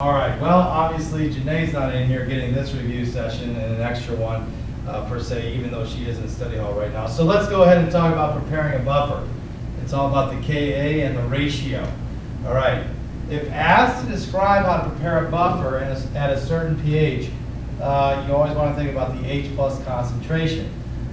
All right, well, obviously Janae's not in here getting this review session and an extra one uh, per se, even though she is in study hall right now. So let's go ahead and talk about preparing a buffer. It's all about the Ka and the ratio. All right, if asked to describe how to prepare a buffer at a, certain pH, uh, you always want to think about the H plus concentration.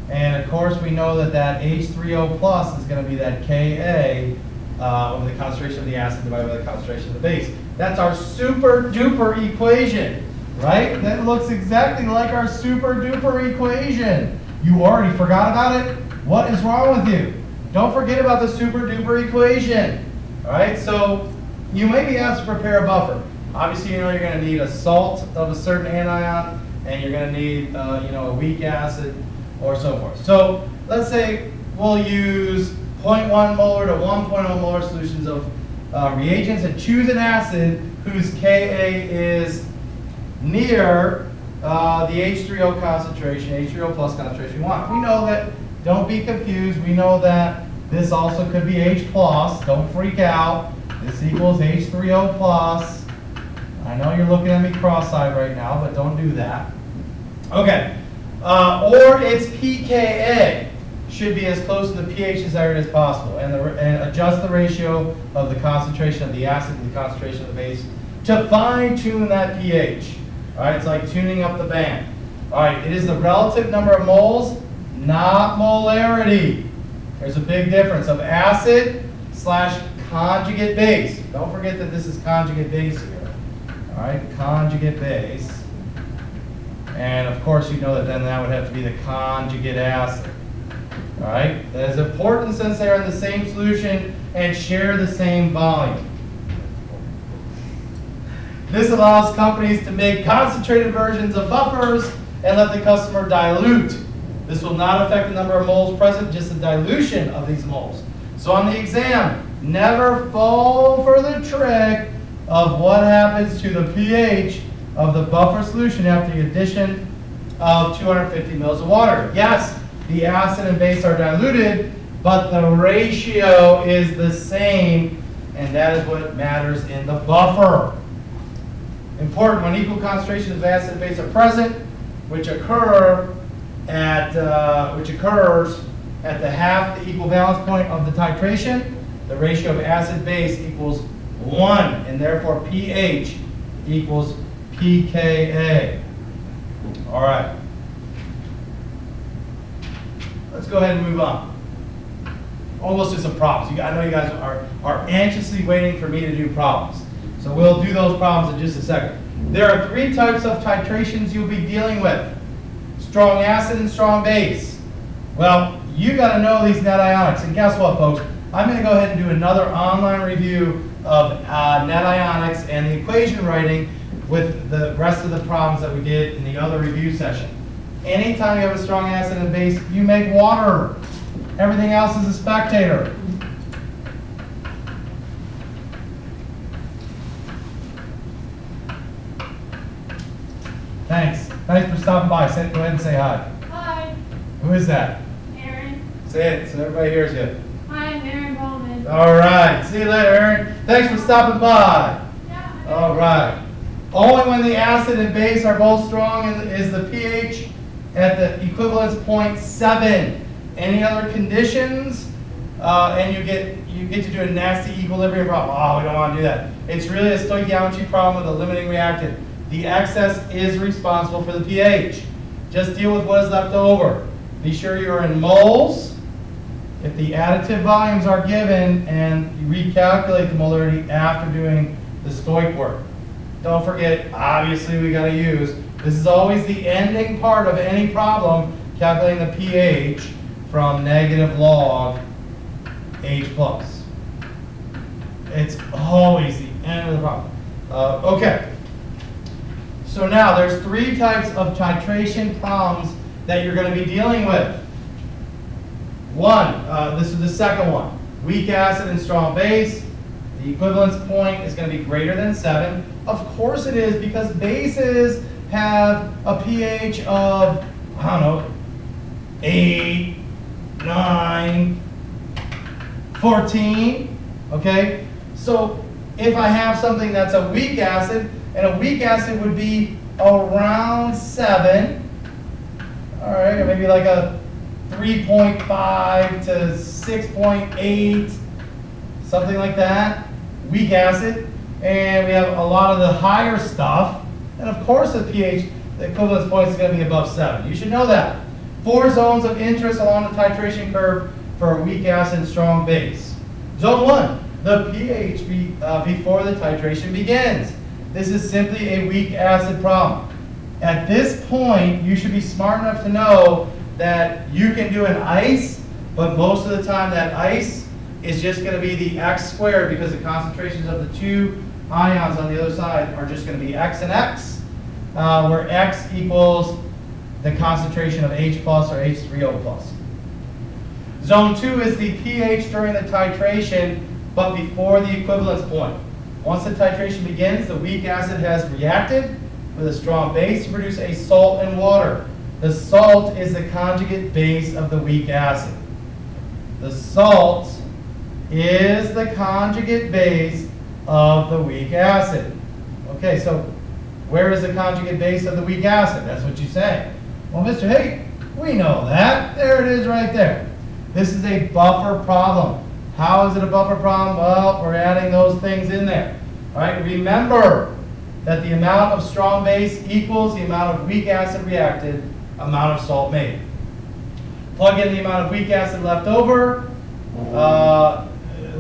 And of course, we know that that H3O plus is going to be that Ka uh, over the concentration of the acid divided by the concentration of the base. That's our super duper equation, right? That looks exactly like our super duper equation. You already forgot about it? What is wrong with you? Don't forget about the super duper equation. All right, so you may be asked to prepare a buffer. Obviously, you know you're going to need a salt of a certain anion, and you're going to need, uh, you know, a weak acid, or so forth. So let's say we'll use 0.1 molar to 1.0 molar solutions of uh, reagents and choose an acid whose Ka is near uh, the H3O concentration, H3O plus concentration we want. We know that, don't be confused, we know that this also could be H plus, don't freak out. This equals H3O plus. I know you're looking at me cross-eyed right now, but don't do that. Okay, uh, or its pKa should be as close to the pH desired as possible, and, the, and adjust the ratio of the concentration of the acid to the concentration of the base to fine tune that pH. All right, it's like tuning up the band. All right, it is the relative number of moles, not molarity. There's a big difference of acid slash conjugate base. Don't forget that this is conjugate base here. All right, conjugate base. And of course, you know that then that would have to be the conjugate acid. All right, that is important since they are in the same solution and share the same volume. This allows companies to make concentrated versions of buffers and let the customer dilute. This will not affect the number of moles present, just the dilution of these moles. So on the exam, never fall for the trick of what happens to the pH of the buffer solution after the addition of 250 mils of water. Yes, the acid and base are diluted, but the ratio is the same, and that is what matters in the buffer. Important, when equal concentrations of acid and base are present, which occur at, uh, which occurs at the half the equivalence point of the titration, the ratio of acid-base equals 1, and therefore pH equals pKa. All right. Let's go ahead and move on. Almost to some problems. I know you guys are, are anxiously waiting for me to do problems. So we'll do those problems in just a second. There are three types of titrations you'll be dealing with. Strong acid and strong base. Well, you got to know these net ionics. And guess what, folks? I'm going to go ahead and do another online review of uh, net ionics and the equation writing with the rest of the problems that we did in the other review session. Anytime you have a strong acid and a base, you make water. Everything else is a spectator. Thanks. Thanks for stopping by. Say, go ahead and say hi. Hi, Who is that? Aaron. Say it so everybody hears you. Hi, I'm Aaron Bowman. All right. See you later, Aaron. Thanks for stopping by. Yeah. All right. Only when the acid and base are both strong is the pH at the equivalence point seven. Any other conditions, uh, and you get you get to do a nasty equilibrium problem. Oh, we don't want to do that. It's really a stoichiometry problem with a limiting reactant. The excess is responsible for the pH. Just deal with what is left over. Be sure you're in moles. If the additive volumes are given, and you recalculate the molarity after doing the stoich work. Don't forget, obviously we got to use, this is always the ending part of any problem, calculating the pH from negative log H plus. It's always the end of the problem. Uh, okay. So now there's three types of titration problems that you're going to be dealing with. One, uh, this is the second one. Weak acid and strong base. The equivalence point is going to be greater than 7. Of course it is because bases have a pH of, I don't know, 8, 9, 14. Okay? So if I have something that's a weak acid, and a weak acid would be around seven. All right, or maybe like a 3.5 to 6.8, something like that. Weak acid. And we have a lot of the higher stuff. And of course, the pH, the equivalence point is going to be above 7. You should know that. Four zones of interest along the titration curve for a weak acid and strong base. Zone 1, the pH be, uh, before the titration begins. This is simply a weak acid problem. At this point, you should be smart enough to know that you can do an ice, but most of the time that ice is just going to be the x squared because the concentrations of the two ions on the other side are just going to be x and x, uh, where x equals the concentration of H plus or H3O plus. Zone 2 is the pH during the titration, but before the equivalence point. Once the titration begins, the weak acid has reacted with a strong base to produce a salt and water. The salt is the conjugate base of the weak acid. The salt is the conjugate base of the weak acid. Okay, so where is the conjugate base of the weak acid? That's what you say. Well, Mr. Hey, we know that. There it is right there. This is a buffer problem. How is it a buffer problem? Well, we're adding those things in there. All right, remember that the amount of strong base equals the amount of weak acid reacted, amount of salt made. Plug in the amount of weak acid left over, uh,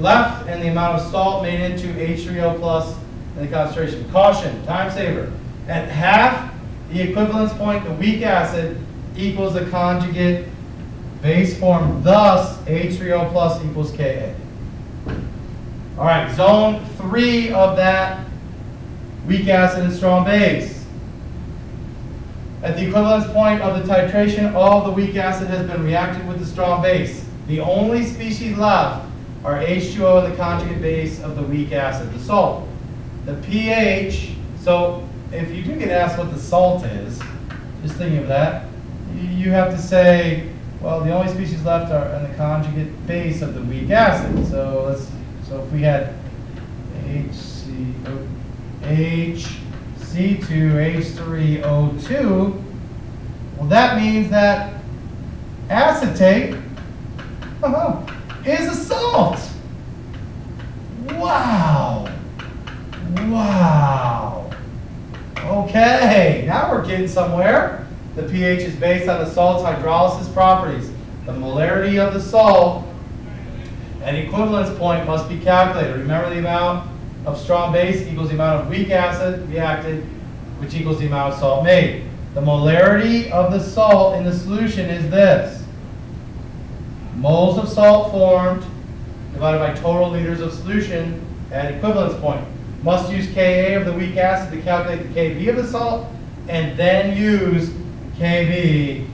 left, and the amount of salt made into H3O plus and the concentration. Caution, time saver. At half the equivalence point, the weak acid equals the conjugate base form, thus H3O plus equals Ka. All right, zone three of that weak acid and strong base. At the equivalence point of the titration, all the weak acid has been reacted with the strong base. The only species left are H2O and the conjugate base of the weak acid, the salt. The pH, so if you do get asked what the salt is, just thinking of that, you have to say, well, the only species left are in the conjugate base of the weak acid. So let's, so if we had HCO, HC2H3O2, well, that means that acetate uh-huh, is a salt. Wow. Wow. Okay, now we're getting somewhere. The pH is based on the salt's hydrolysis properties. The molarity of the salt and equivalence point must be calculated. Remember the amount of strong base equals the amount of weak acid reacted, which equals the amount of salt made. The molarity of the salt in the solution is this. Moles of salt formed divided by total liters of solution at equivalence point. Must use Ka of the weak acid to calculate the Kb of the salt, and then use Kb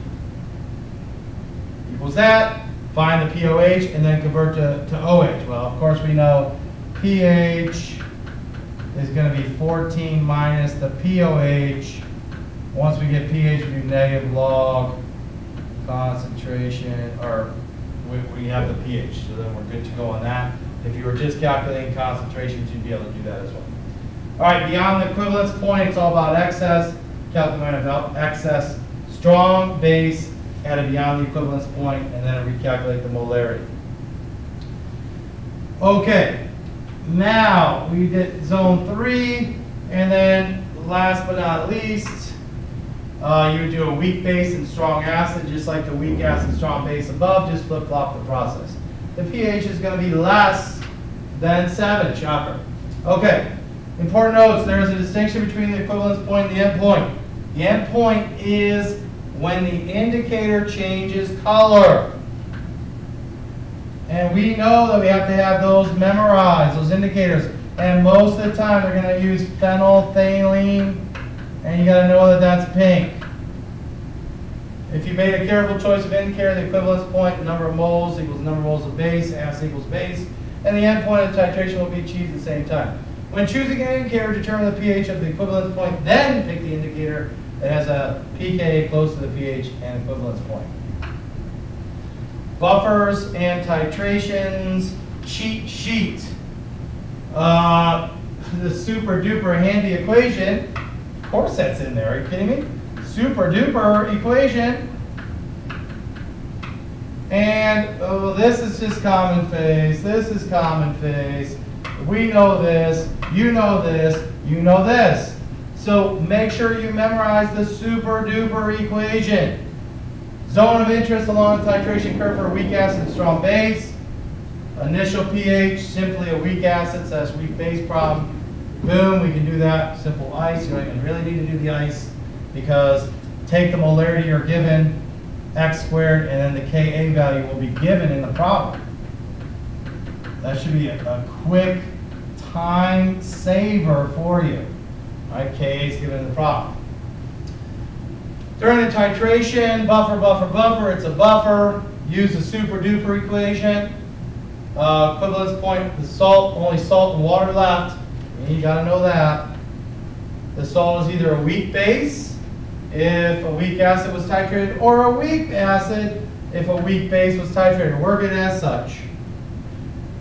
equals that, find the POH, and then convert to, to OH. Well, of course, we know pH is going to be 14 minus the POH. Once we get pH, we do negative log concentration, or we, we have the pH, so then we're good to go on that. If you were just calculating concentrations, you'd be able to do that as well. All right, beyond the equivalence point, it's all about excess, calculating about excess, strong base at a beyond the equivalence point, and then recalculate the molarity. Okay, now we did zone three, and then last but not least, uh, you would do a weak base and strong acid, just like the weak acid, strong base above, just flip-flop the process. The pH is going to be less than 7, chopper. Okay, important notes, there is a distinction between the equivalence point and the end point. The end point is when the indicator changes color. And we know that we have to have those memorized, those indicators. And most of the time, they're going to use phenolphthalein, and you got to know that that's pink. If you made a careful choice of indicator, the equivalence point, the number of moles equals the number of moles of base, acid equals base, and the end point of the titration will be achieved at the same time. When choosing an indicator, determine the pH of the equivalence point, then pick the indicator that has a pKa close to the pH and equivalence point. Buffers and titrations, cheat sheet. Uh, the super duper handy equation. Of course that's in there, are you kidding me? Super duper equation. And, oh, this is just common phase, this is common phase. We know this, you know this, you know this. So make sure you memorize the super duper equation. Zone of interest along the titration curve for weak acid and strong base. Initial pH, simply a weak acid, that's weak base problem. Boom, we can do that. Simple ice, you don't even really need to do the ice because take the molarity you're given, x squared, and then the Ka value will be given in the problem. That should be a, a quick time saver for you. Right, Ka is given in the problem. During the titration, buffer, buffer, buffer, it's a buffer. Use the super duper equation. Uh, equivalence point, the salt, only salt and water left. You gotta know that. The salt is either a weak base, if a weak acid was titrated, or a weak acid if a weak base was titrated. It as such.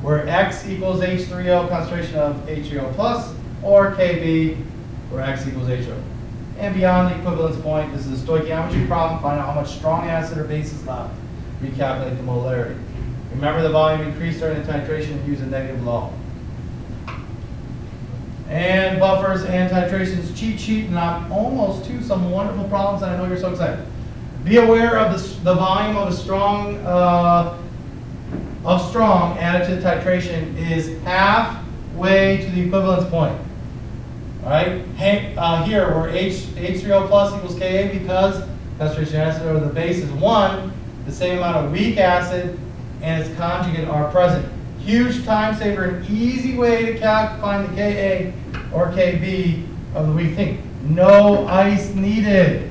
Where X equals H3O, concentration of H3O plus, or Kb, where X equals HO. And beyond the equivalence point, this is a stoichiometry problem. Find out how much strong acid or base is left. Recalculate the molarity. Remember the volume increased during the titration, use a negative log. And buffers and titrations cheat sheet, and I'm almost to some wonderful problems, and I know you're so excited. Be aware of the, the volume of a strong, uh, of strong added to the titration is halfway to the equivalence point. All right, uh, here where H, H3O plus equals Ka because concentration acid over the base is one, the same amount of weak acid and its conjugate are present. Huge time saver, an easy way to calc, find the Ka or Kb of the weak thing. No ice needed.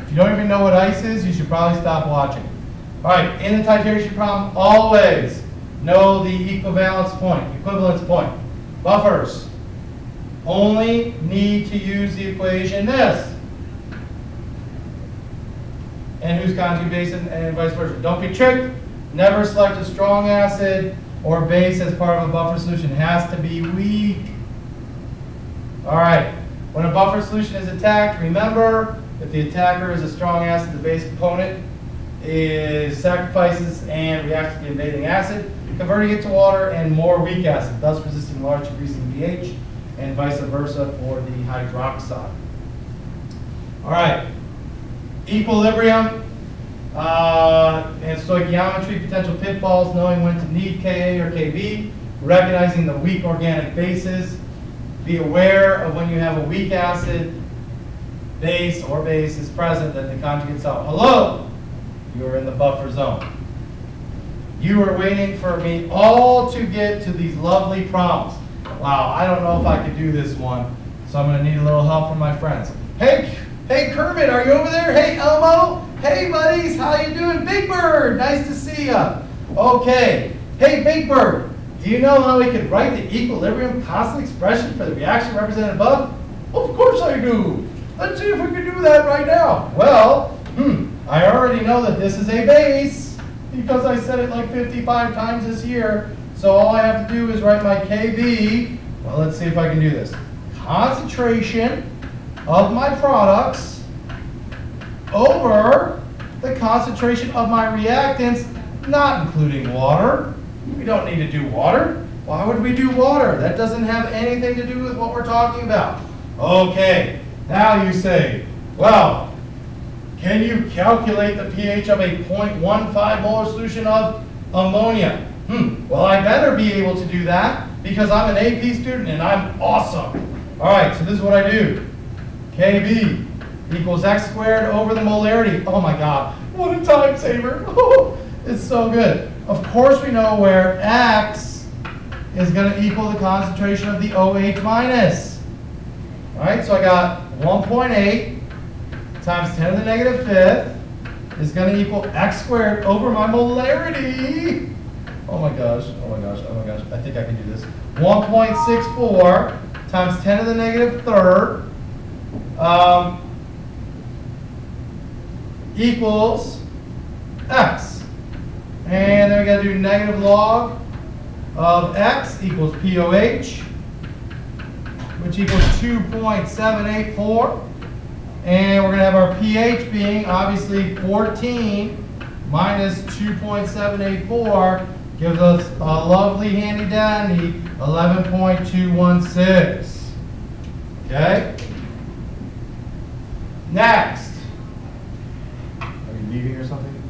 If you don't even know what ice is, you should probably stop watching. All right, in the titration problem, always know the equivalence point, equivalence point. Buffers only need to use the equation this. And whose conjugate base and, and vice versa. Don't be tricked. Never select a strong acid or base as part of a buffer solution. It has to be weak. All right. When a buffer solution is attacked, remember, if the attacker is a strong acid, the base component is sacrifices and reacts to the invading acid, converting it to water and more weak acid, thus resisting large increases in pH, and vice versa for the hydroxide. All right. Equilibrium uh, and stoichiometry, potential pitfalls, knowing when to need Ka or Kb, recognizing the weak organic bases, be aware of when you have a weak acid, base or base is present that the conjugate out. Hello, you are in the buffer zone. You are waiting for me all to get to these lovely problems. Wow, I don't know if I could do this one, so I'm going to need a little help from my friends. Hey, hey Kermit, are you over there? Hey Elmo, hey buddies, how you doing? Big Bird, nice to see ya. Okay, hey Big Bird, do you know how we could write the equilibrium constant expression for the reaction represented above? Of course I do. Let's see if we can do that right now. Well, hmm, I already know that this is a base because I said it like 55 times this year. So all I have to do is write my KB. Well, let's see if I can do this. Concentration of my products over the concentration of my reactants, not including water. We don't need to do water. Why would we do water? That doesn't have anything to do with what we're talking about. Okay, now you say, well, can you calculate the pH of a 0.15 molar solution of ammonia? Hmm, well, I better be able to do that because I'm an AP student and I'm awesome. All right, so this is what I do. KB equals x squared over the molarity. Oh my God, what a time saver. It's so good. Of course we know where x is going to equal the concentration of the OH minus. All right, so I got 1.8 times 10 to the negative fifth is going to equal x squared over my molarity. Oh my gosh, oh my gosh, oh my gosh, I think I can do this. 1.64 times 10 to the negative third um, equals x. And then we got to do negative log of X equals POH, which equals 2.784. And we're gonna have our pH being obviously 14 minus 2.784 gives us a lovely handy dandy 11.216. Okay? Next. Are you leaving or something?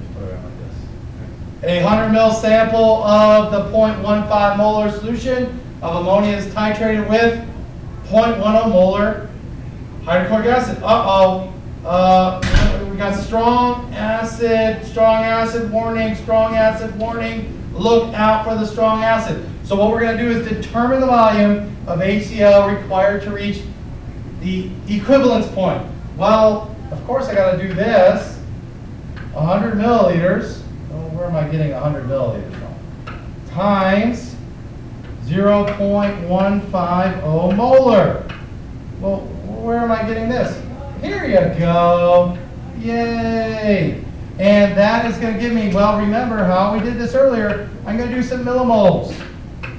Just put it on like this. A 100 ml sample of the 0.15 molar solution of ammonia is titrated with 0.10 molar hydrochloric acid. Uh-oh. Uh, we got strong acid, strong acid warning, strong acid warning. Look out for the strong acid. So what we're going to do is determine the volume of HCl required to reach the equivalence point. Well, of course I got to do this. 100 milliliters. Where am I getting 100 milliliters from? Times 0.150 molar. Well, where am I getting this? Here you go. Yay. And that is going to give me, well, remember how we did this earlier. I'm going to do some millimoles.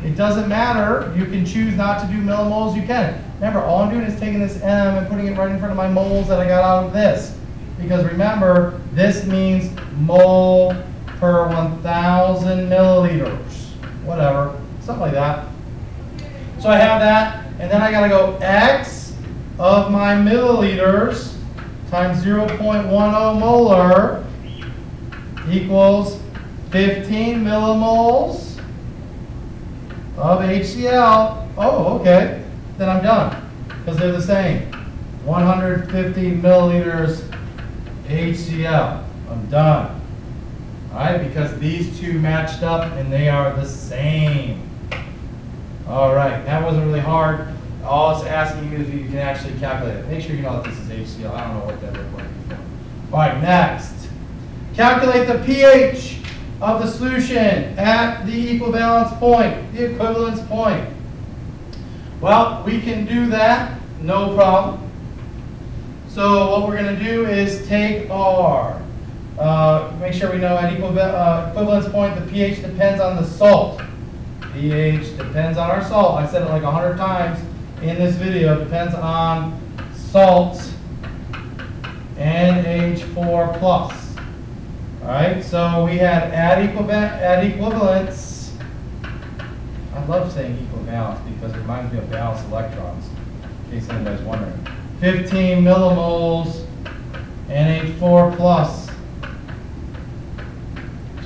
It doesn't matter. You can choose not to do millimoles. You can. Remember, all I'm doing is taking this M and putting it right in front of my moles that I got out of this. Because remember, this means mole per 1,000 milliliters. Whatever. Something like that. So I have that. And then I got to go X of my milliliters times 0.10 molar equals 15 millimoles of HCl. Oh, okay. Then I'm done. Because they're the same. 150 milliliters HCl. I'm done. Alright, because these two matched up and they are the same. Alright, that wasn't really hard. All it's asking you is if you can actually calculate it. Make sure you know that this is HCl. I don't know what that looked like before. Alright, next. Calculate the pH of the solution at the equivalence point, the equivalence point. Well, we can do that, no problem. So what we're going to do is take our, uh, make sure we know at uh, equivalence point, the pH depends on the salt. pH depends on our salt. I said it like a hundred times in this video. Depends on salt NH4 plus. All right, so we had at at equivalence. I love saying equivalence because it reminds me of balanced electrons, in case anybody's wondering. 15 millimoles NH4 plus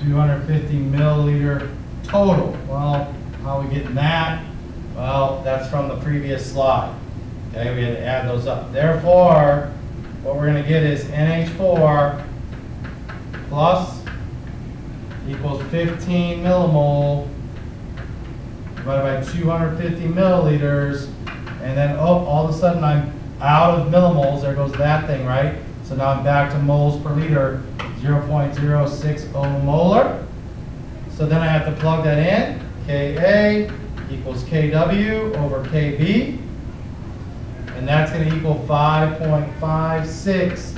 250 milliliter total. Well, how are we getting that? Well, that's from the previous slide. Okay, we had to add those up. Therefore, what we're going to get is NH4 plus equals 15 millimole divided by 250 milliliters. And then, oh, all of a sudden I'm out of millimoles. There goes that thing, right? So now I'm back to moles per liter, 0.060 molar. So then I have to plug that in. Ka equals Kw over Kb. And that's going to equal 5.56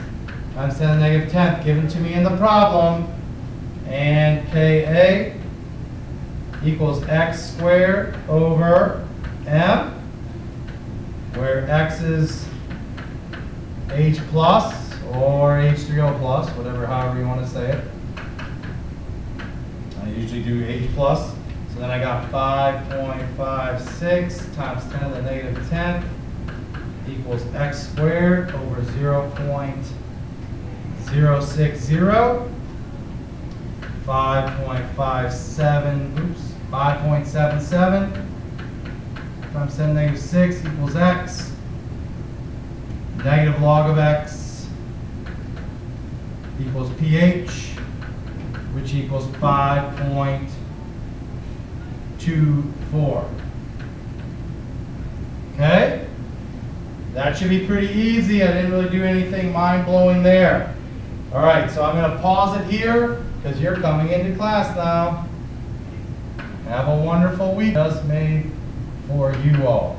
times 10 to the negative 10th given to me in the problem. And Ka equals x squared over m, where x is H plus or H3O plus, whatever, however you want to say it. I usually do H plus. So then I got 5.56 times 10 to the 10 equals x squared over 0.060. 5.57, oops, 5.77 times 10 to the negative 6 equals x. Negative log of x equals pH, which equals 5.24. Okay? That should be pretty easy. I didn't really do anything mind-blowing there. All right, so I'm going to pause it here because you're coming into class now. Have a wonderful week just made for you all.